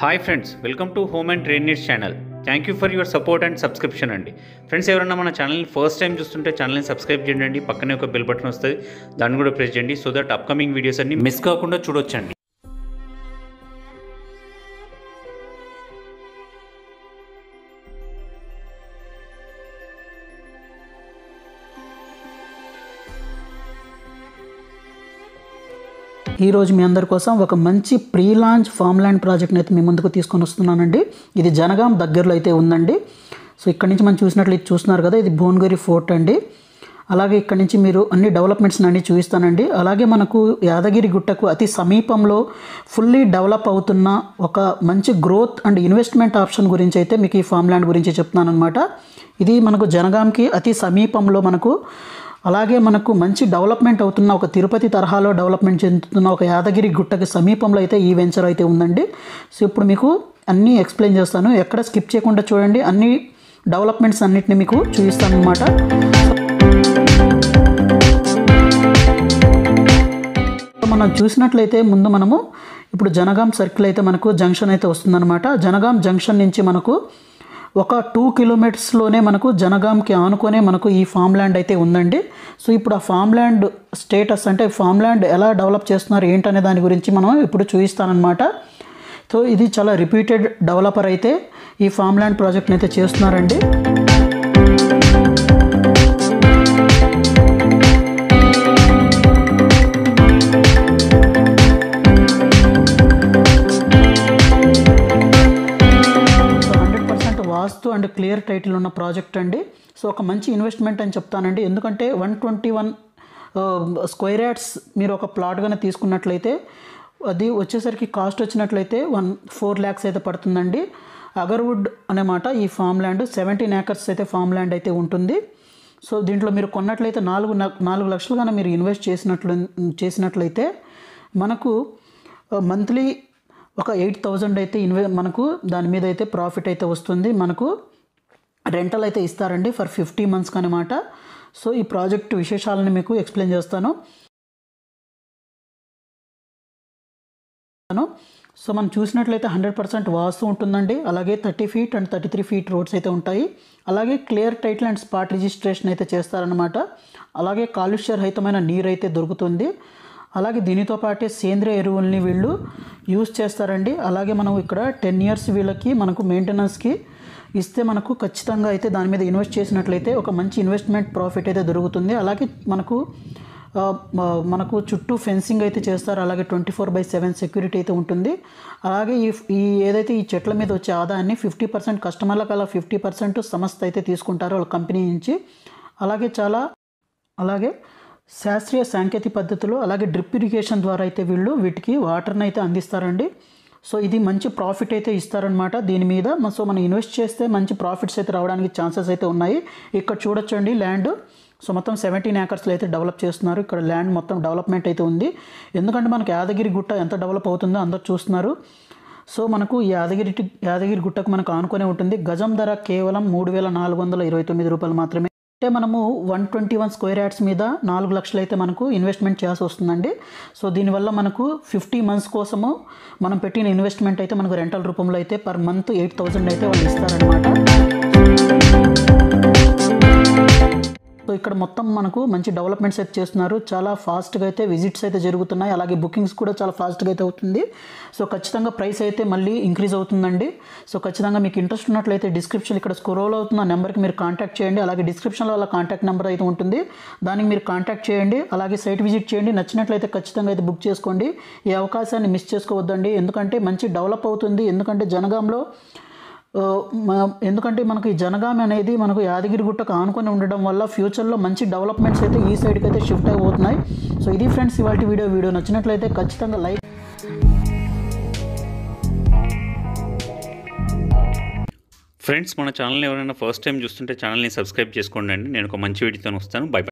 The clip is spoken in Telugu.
Hi friends welcome to home and train needs channel thank you for your support and subscription అండి. ఫ్రెండ్స్ ఎవరైనా మన ఛానల్ని ఫస్ట్ టైం చూస్తుంటే ఛానల్ని సబ్స్క్రైబ్ చేయండి. పక్కనే ఒక బెల్ బటన్ వస్తుంది. దాన్ని కూడా ప్రెస్ చేయండి. సో దట్ అప్కమింగ్ వీడియోస్ అన్ని మిస్ కాకుండా చూడొచ్చండి. ఈరోజు మీ అందరి కోసం ఒక మంచి ప్రీ లాంచ్ ఫామ్ ల్యాండ్ ప్రాజెక్ట్ని అయితే మీ ముందుకు తీసుకొని వస్తున్నానండి. ఇది జనగాం దగ్గరలో అయితే ఉందండి. సో ఇక్కడ నుంచి మనం చూసినట్లు ఇది చూస్తున్నారు కదా ఇది భువనగిరి ఫోర్ట్ అండి. అలాగే ఇక్కడ నుంచి మీరు అన్ని డెవలప్మెంట్స్ని అన్ని చూపిస్తానండి. అలాగే మనకు యాదగిరి గుట్టకు అతి సమీపంలో ఫుల్లీ డెవలప్ అవుతున్న ఒక మంచి గ్రోత్ అండ్ ఇన్వెస్ట్మెంట్ ఆప్షన్ గురించి అయితే మీకు ఈ ఫామ్ ల్యాండ్ గురించి చెప్తున్నాను అనమాట ఇది మనకు జనగాంకి అతి సమీపంలో మనకు అలాగే మనకు మంచి డెవలప్మెంట్ అవుతున్న ఒక తిరుపతి తరహాలో డెవలప్మెంట్ చెందుతున్న ఒక యాదగిరి గుట్టకి సమీపంలో అయితే ఈ వెంచర్ అయితే ఉందండి. సో ఇప్పుడు మీకు అన్నీ ఎక్స్ప్లెయిన్ చేస్తాను. ఎక్కడ స్కిప్ చేయకుండా చూడండి. అన్ని డెవలప్మెంట్స్ అన్నిటిని మీకు చూపిస్తాను అనమాట మనం చూసినట్లయితే ముందు మనము ఇప్పుడు జనగాం సర్కిల్ అయితే మనకు జంక్షన్ అయితే వస్తుందన్నమాట. జనగాం జంక్షన్ నుంచి మనకు ఒక టూ కిలోమీటర్స్లోనే మనకు జనగాంకి ఆనుకొనే మనకు ఈ ఫామ్ ల్యాండ్ అయితే ఉందండి. సో ఇప్పుడు ఆ ఫామ్ ల్యాండ్ స్టేటస్ అంటే ఫామ్ ల్యాండ్ ఎలా డెవలప్ చేస్తున్నారు ఏంటనే దాని గురించి మనం ఇప్పుడు చూపిస్తానమాట సో ఇది చాలా రిపీటెడ్ డెవలపర్ అయితే ఈ ఫామ్ ల్యాండ్ ప్రాజెక్ట్ని అయితే చేస్తున్నారండి. వాస్తు అండ్ క్లియర్ టైటిల్ ఉన్న ప్రాజెక్ట్ అండి. సో ఒక మంచి ఇన్వెస్ట్మెంట్ అని చెప్తానండి. ఎందుకంటే one twenty one square yards మీరు ఒక ప్లాట్గానే తీసుకున్నట్లయితే అది వచ్చేసరికి కాస్ట్ వచ్చినట్లయితే వన్ ఫోర్ ల్యాక్స్ అయితే పడుతుందండి. అగర్వుడ్ అన్నమాట ఈ ఫామ్ ల్యాండ్ సెవెంటీన్ ఏకర్స్ అయితే ఫామ్ ల్యాండ్ అయితే ఉంటుంది. సో దీంట్లో మీరు కొన్నట్లయితే నాలుగు న- నాలుగు లక్షలుగానే మీరు ఇన్వెస్ట్ చేసినట్లు చేసినట్లయితే మనకు మంత్లీ ఒక ఎయిట్ థౌజండ్ అయితే ఇన్వె మనకు దాని మీద అయితే ప్రాఫిట్ అయితే వస్తుంది. మనకు రెంటల్ అయితే ఇస్తారండి ఫర్ ఫిఫ్టీ మంత్స్కి అనమాట సో ఈ ప్రాజెక్ట్ విశేషాలను మీకు ఎక్స్ప్లెయిన్ చేస్తాను. సో మనం చూసినట్లయితే హండ్రెడ్ పర్సెంట్ వాస్తు ఉంటుందండి. అలాగే thirty feet and thirty three feet roads అయితే ఉంటాయి. అలాగే clear title and spot registration అయితే చేస్తారనమాట అలాగే కాలుష్య రహితమైన నీరు అయితే దొరుకుతుంది. అలాగే దీనితో పాటే సేంద్రియ ఎరువుల్ని వీళ్ళు యూస్ చేస్తారండి. అలాగే మనం ఇక్కడ టెన్ ఇయర్స్ వీళ్ళకి మనకు మెయింటెనెన్స్కి ఇస్తే మనకు ఖచ్చితంగా అయితే దాని మీద ఇన్వెస్ట్ చేసినట్లయితే ఒక మంచి ఇన్వెస్ట్మెంట్ ప్రాఫిట్ అయితే దొరుకుతుంది. అలాగే మనకు మనకు చుట్టూ ఫెన్సింగ్ అయితే చేస్తారు. అలాగే twenty four by seven security అయితే ఉంటుంది. అలాగే ఈ ఈ ఏదైతే ఈ చెట్ల మీద వచ్చే ఆదాయాన్ని ఫిఫ్టీ పర్సెంట్ కస్టమర్లకు అలా ఫిఫ్టీ పర్సెంట్ సంస్థ అయితే తీసుకుంటారు వాళ్ళ కంపెనీ నుంచి. అలాగే చాలా అలాగే శాస్త్రీయ సాంకేతిక పద్ధతులు అలాగే డ్రిప్ ఇరిగేషన్ ద్వారా అయితే వీళ్ళు వీటికి వాటర్ని అయితే అందిస్తారండి. సో ఇది మంచి ప్రాఫిట్ అయితే ఇస్తారనమాట దీని మీద సో మనం ఇన్వెస్ట్ చేస్తే మంచి ప్రాఫిట్స్ అయితే రావడానికి ఛాన్సెస్ అయితే ఉన్నాయి. ఇక్కడ చూడొచ్చండి ల్యాండ్. సో మొత్తం సెవెంటీన్ ఏకర్స్లో అయితే డెవలప్ చేస్తున్నారు. ఇక్కడ ల్యాండ్ మొత్తం డెవలప్మెంట్ అయితే ఉంది. ఎందుకంటే మనకి యాదగిరి గుట్ట ఎంత డెవలప్ అవుతుందో అందరు చూస్తున్నారు. సో మనకు ఈ యాదగిరి యాదగిరి గుట్టకు మనకు ఆనుకునే ఉంటుంది. గజం ధర కేవలం మూడు వేల నాలుగు వందల ఇరవై తొమ్మిది రూపాయలు మాత్రమే. అంటే మనము one twenty one square yards మీద నాలుగు లక్షలు అయితే మనకు ఇన్వెస్ట్మెంట్ చేయాల్సి వస్తుందండి. సో దీనివల్ల మనకు ఫిఫ్టీ మంత్స్ కోసము మనం పెట్టిన ఇన్వెస్ట్మెంట్ అయితే మనకు రెంటల్ రూపంలో అయితే పర్ మంత్ ఎయిట్ థౌజండ్ అయితే వాళ్ళు ఇస్తారనమాట సో ఇక్కడ మొత్తం మనకు మంచి డెవలప్మెంట్స్ అయితే చేస్తున్నారు. చాలా ఫాస్ట్గా అయితే విజిట్స్ అయితే జరుగుతున్నాయి. అలాగే బుకింగ్స్ కూడా చాలా ఫాస్ట్గా అయితే అవుతుంది. సో ఖచ్చితంగా ప్రైస్ అయితే మళ్ళీ ఇంక్రీజ్ అవుతుందండి. సో ఖచ్చితంగా మీకు ఇంట్రెస్ట్ ఉన్నట్లయితే డిస్క్రిప్షన్ ఇక్కడ స్క్రోల్ అవుతున్న నెంబర్కి మీరు కాంటాక్ట్ చేయండి. అలాగే డిస్క్రిప్షన్లో వాళ్ళ కాంటాక్ట్ నెంబర్ అయితే ఉంటుంది. దానికి మీరు కాంటాక్ట్ చేయండి. అలాగే సైట్ విజిట్ చేయండి. నచ్చినట్లయితే ఖచ్చితంగా అయితే బుక్ చేసుకోండి. ఈ అవకాశాన్ని మిస్ చేసుకోవద్దండి. ఎందుకంటే మంచి డెవలప్ అవుతుంది. ఎందుకంటే జనగాంలో ఎందుకంటే మనకు ఈ జనగామి అనేది మనకు యాదగిరి గుట్టకు ఆనుకొని ఉండడం వల్ల ఫ్యూచర్లో మంచి డెవలప్మెంట్స్ అయితే ఈ సైడ్కి అయితే షిఫ్ట్ అయిపోతున్నాయి. సో ఇది ఫ్రెండ్స్ ఇవాళ వీడియో. వీడియో నచ్చినట్లయితే ఖచ్చితంగా లైక్ ఫ్రెండ్స్ మన ఛానల్ ఎవరైనా ఫస్ట్ టైం చూస్తుంటే ఛానల్ని సబ్స్క్రైబ్ చేసుకోండి అండి. నేను ఒక మంచి వీడియోతో వస్తాను. Bye bye.